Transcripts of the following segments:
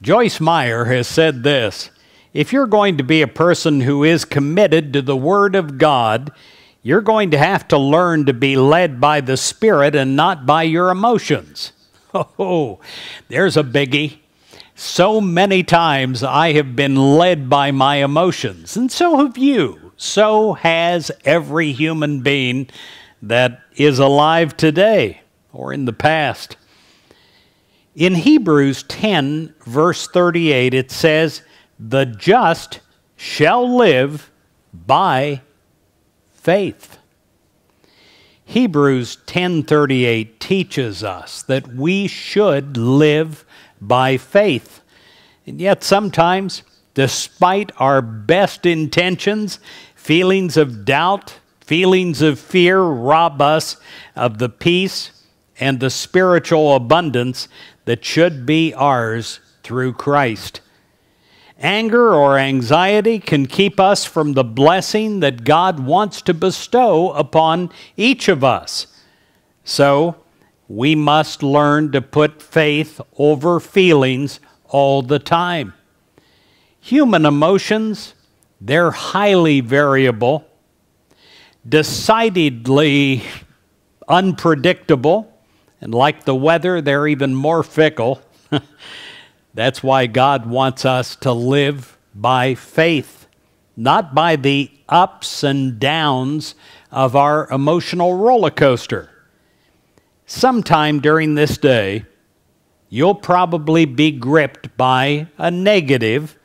Joyce Meyer has said this If you're going to be a person who is committed to the Word of God, you're going to have to learn to be led by the Spirit and not by your emotions. Oh, there's a biggie. So many times I have been led by my emotions, and so have you. So has every human being that is alive today or in the past. In Hebrews 10, verse 38, it says, The just shall live by faith. Hebrews 10:38 teaches us that we should live by faith. And yet sometimes despite our best intentions, feelings of doubt, feelings of fear rob us of the peace and the spiritual abundance that should be ours through Christ. Anger or anxiety can keep us from the blessing that God wants to bestow upon each of us. So, we must learn to put faith over feelings all the time. Human emotions, they're highly variable, decidedly unpredictable, and like the weather, they're even more fickle. That's why God wants us to live by faith, not by the ups and downs of our emotional roller coaster. Sometime during this day, you'll probably be gripped by a negative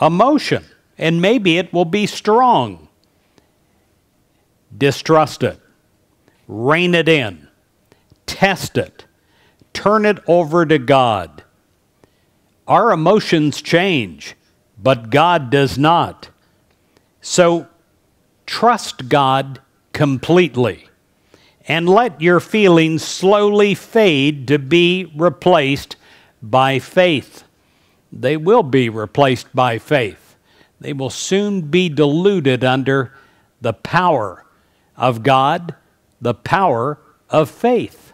emotion, and maybe it will be strong. Distrust it, rein it in test it, turn it over to God. Our emotions change, but God does not. So trust God completely and let your feelings slowly fade to be replaced by faith. They will be replaced by faith. They will soon be diluted under the power of God, the power of faith.